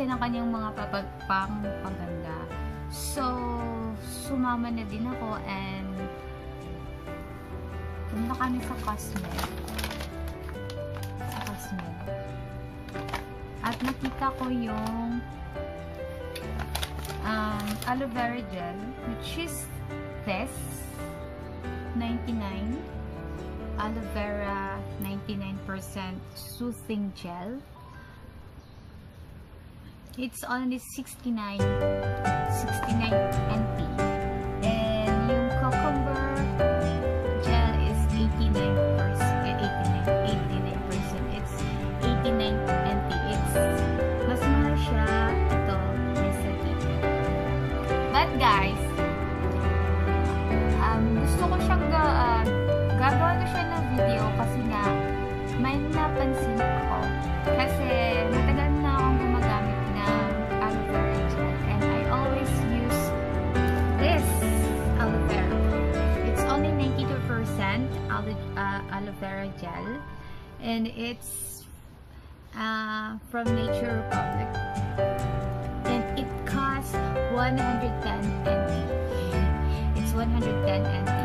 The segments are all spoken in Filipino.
siya ng kanyang mga papagpang paganda. So, sumama na din ako and pumunta kami sa Cosmed. Sa Cosmed. At nakita ko yung um, aloe vera gel which is this 99 aloe vera 99% soothing gel it's only 69 69 NT and yung cucumber from Nature Republic. And it costs 110 NT it's 110 NT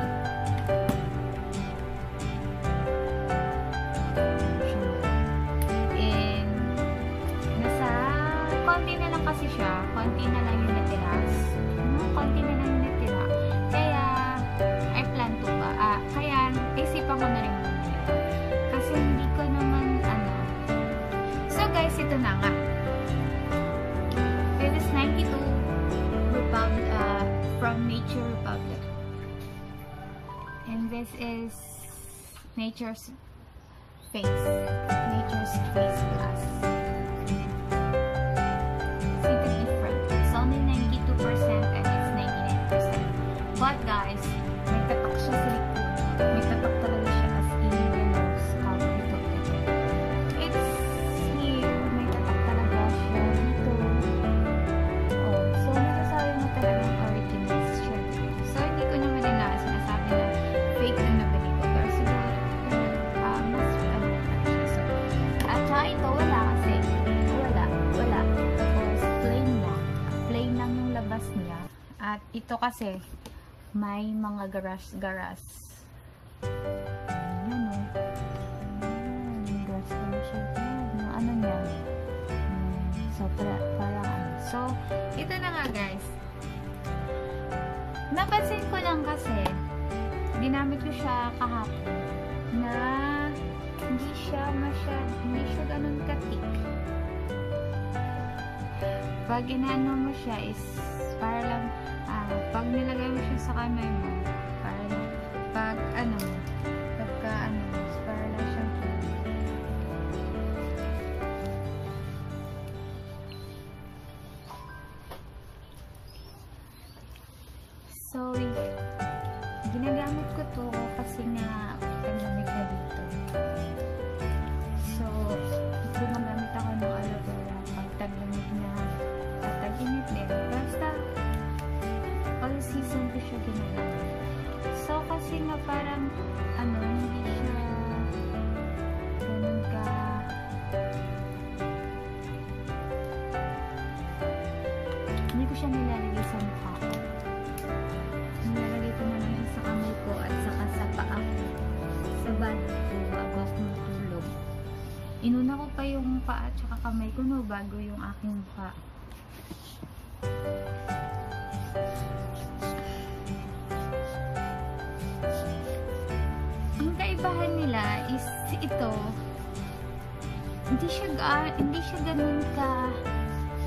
and this is Nature's Face. Nature's Face ito kasi, may mga garas-garas. Ayan, oh. Ayan, may garas-garas siya. Ano niya. So, para, parang ano. So, ito na nga guys. Napansin ko lang kasi, ginamit ko siya kahapon na hindi siya masyad, hindi siya ganun katik. Pag inaano mo siya is para lang, pag nilagay mo siya sa kamay mo, para pag ano, pagka ano, kamay ko no bago yung aking mukha. Ang kaibahan nila is ito hindi siya ga, hindi siya ganun ka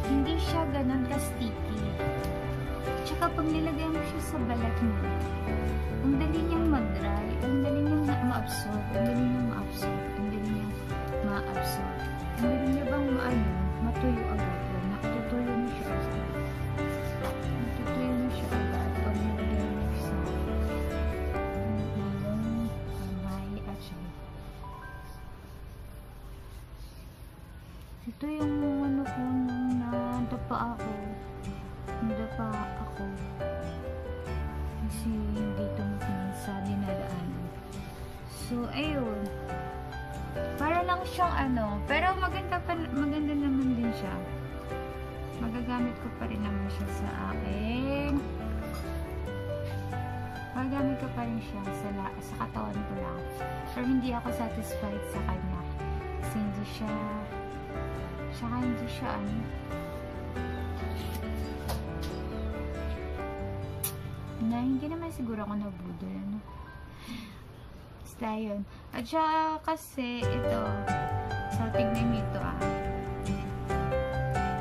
hindi siya ganun ka sticky. Tsaka pag nilagay mo siya sa balat mo, ang dali niyang mag-dry, ang dali niyang ma-absorb, ang dali niyang ma-absorb, ang dali niyang ma-absorb. Bang maano, matuyo agad. Natutuyo mo siya agad. Natutuyo mo siya agad pag nilagay mo sa at siya. Ito yung ano ko nung nadapa ako. Nadapa ako. Kasi hindi tumatingin sa dinadaanan. So, ayun. Para lang siyang ano, pero maganda pa, maganda naman din siya. Magagamit ko pa rin naman siya sa akin. Magagamit ko pa rin siya sa, la, sa katawan ko lang. Pero hindi ako satisfied sa kanya. Kasi hindi siya, siya hindi siya ano, na hindi naman siguro ako nabudol ano. Basta yun. At saka kasi ito, so tignan nyo ito ah.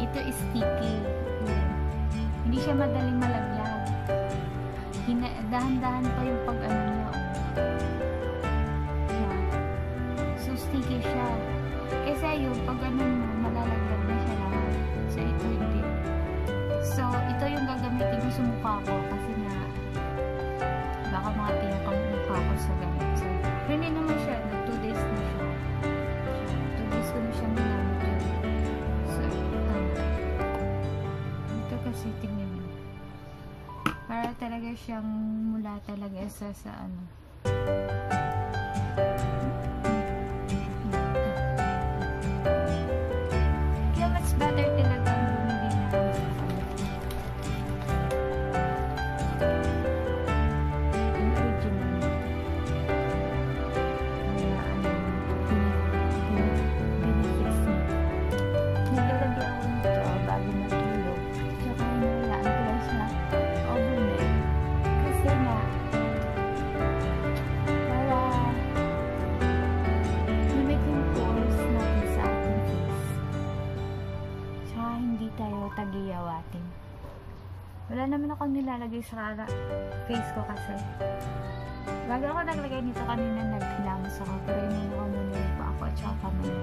Ito is sticky. Yan. Hindi siya madaling malaglag. Dahan-dahan pa yung pag ano niya oh. Yan. So sticky siya. Kasi yung pag ano mo, malalaglag na siya lahat. So ito hindi. So ito yung gagamitin ko sa mukha ko kasi nga baka mga siyang mula talaga sa sa ano. Nilalagay sa face ko kasi. Bago ako naglagay nito kanina nag-glams ako. Pero yun ako muna yung pa ako at saka kamay.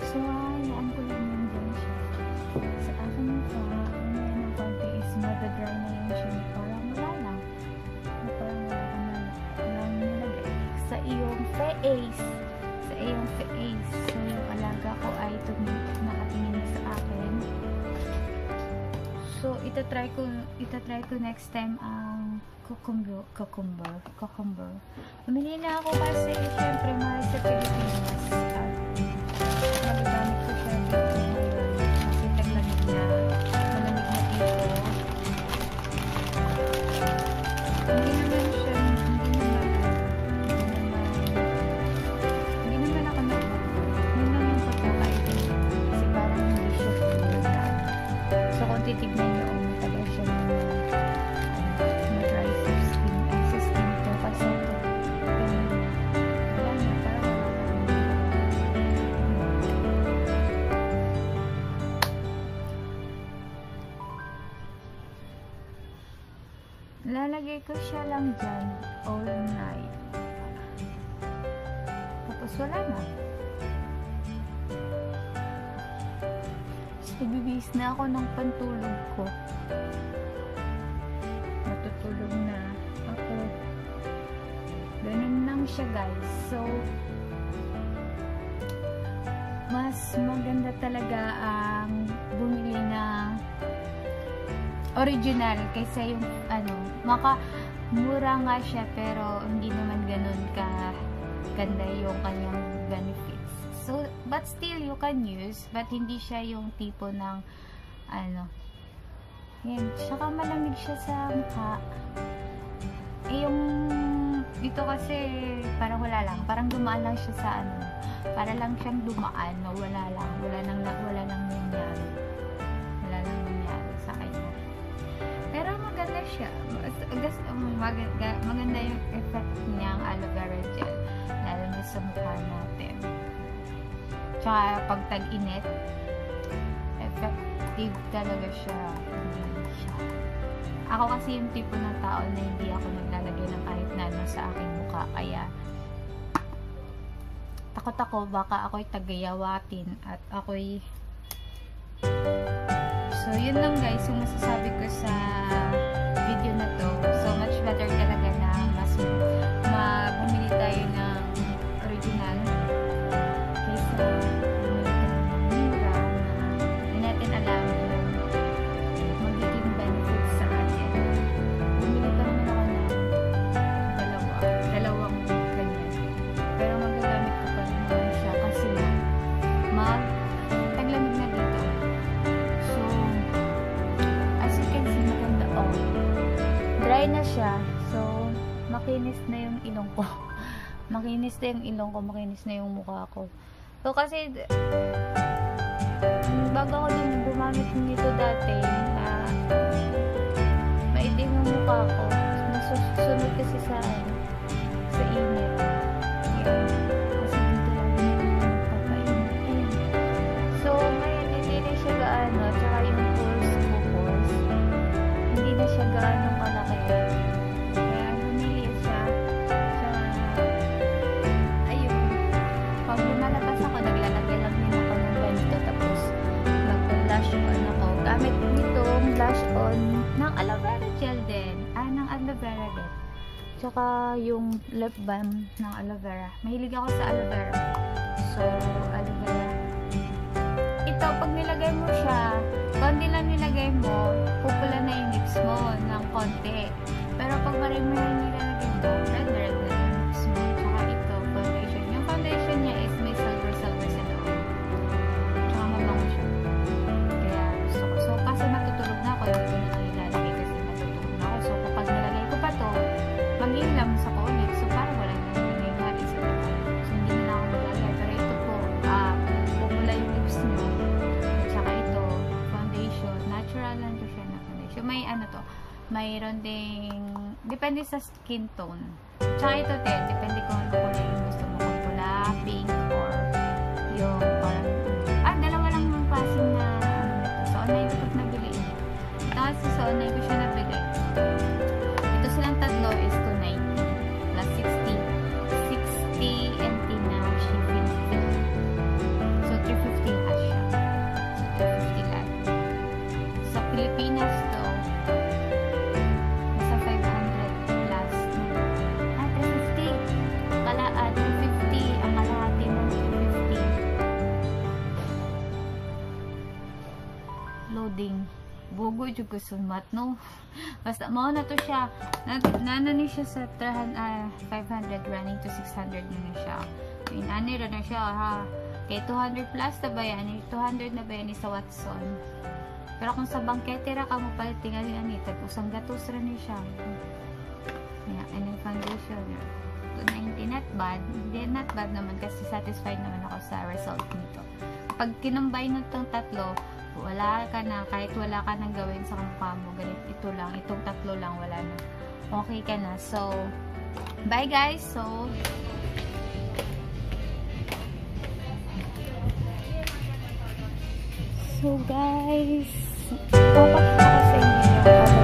So, hayaan ko lang yung. Sa akin mukha, umaya ng konti is madadry na yung siya. Parang wala lang. Parang. Sa iyong face. Face. So, yung alaga ko ay nakatingin na sa akin. So, itatry ko, itatry ko next time ang cucumber, cucumber, cucumber. Bumili na ako kasi, syempre, mahal sa Pilipinas. At magagamit na, malamig na dito. Lalagay ko siya lang dyan all night. Tapos wala na. So, bibis na ako ng pantulog ko. Matutulog na ako. Ganun lang siya guys. So, mas maganda talaga ang original kaysa yung ano, maka mura nga siya pero hindi naman ganun ka ganda yung kanyang benefits. So, but still you can use but hindi siya yung tipo ng ano yan, tsaka malamig siya sa mukha. Eh, yung dito kasi parang wala lang, parang dumaan lang siya sa ano, para lang siyang dumaan, no? wala lang, wala nang wala nang nangyari. Siya. Mas, maganda, maganda yung effect niyang aloe vera gel. Lalo na sa mukha natin. Tsaka pag tag-init, effective talaga siya. Siya. Ako kasi yung tipo ng tao na hindi ako naglalagay ng kahit na ano sa aking mukha. Kaya, takot ako baka ako'y tagayawatin at ako'y So, yun lang guys, yung masasabi ko sa na to. So, much better ko. makinis na yung ilong ko, makinis na yung mukha ko. So, kasi, bago ako din gumamit nito dati, na maitim yung mukha ko. Nasusunod kasi sa, sa init. Lip balm ng aloe vera. Mahilig ako sa aloe vera. So, aloe vera. Ito, pag nilagay mo siya, konti lang nilagay mo, pupula na yung lips mo ng konti. Pero pag marami yung nilalagay mo, red na red mayroon ding, depende sa skin tone. Tsaka ito, te, depende kung ano kulay gusto mo. Kung pula, pink, Loading. Bogo yung gusto mat, no? Basta, mao na to siya. Na, na, ni siya sa 300, ah, 500 running to 600 na siya. Inani na na siya, ha? Kay 200 plus na ba yan? 200 na ba yan sa Watson? Pero kung sa bangkete ra ka mo palit tingali ani tag usang gatos ra ni siya. Yeah, and then foundation. 290 not bad. Hindi not bad naman kasi satisfied naman ako sa result nito. Pag kinumbine nitong tatlo, wala ka na, kahit wala ka nang gawin sa mukha mo, ganit ito lang, itong tatlo lang, wala na. Okay ka na. So, bye guys! So, So guys, papakita ko sa inyo yung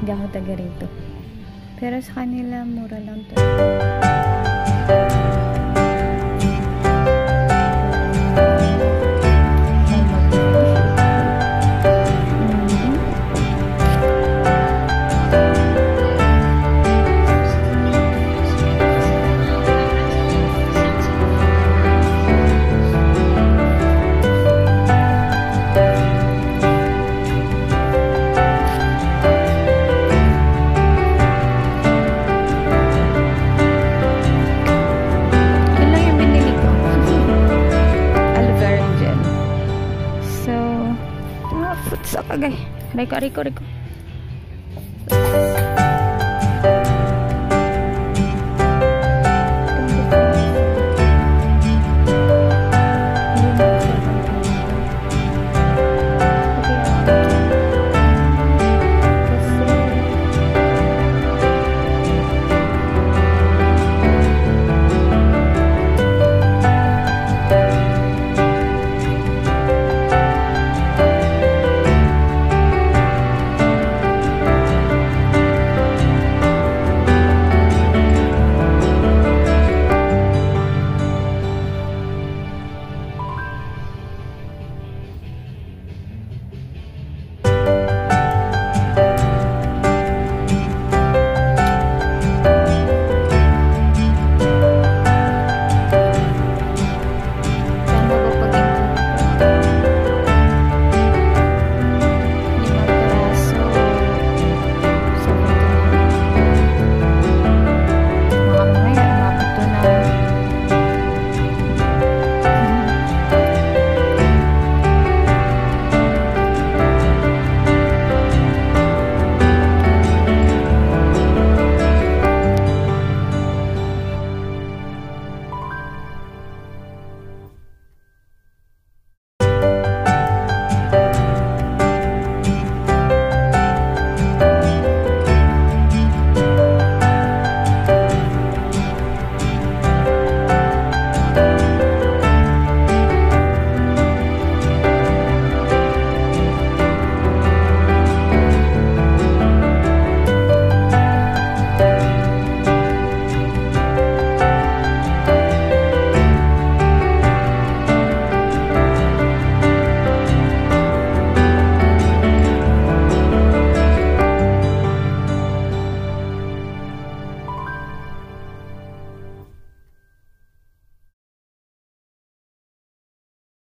Hindi ako taga rito. Pero sa kanila, mura lang to. Guys. Reko, reko, reko.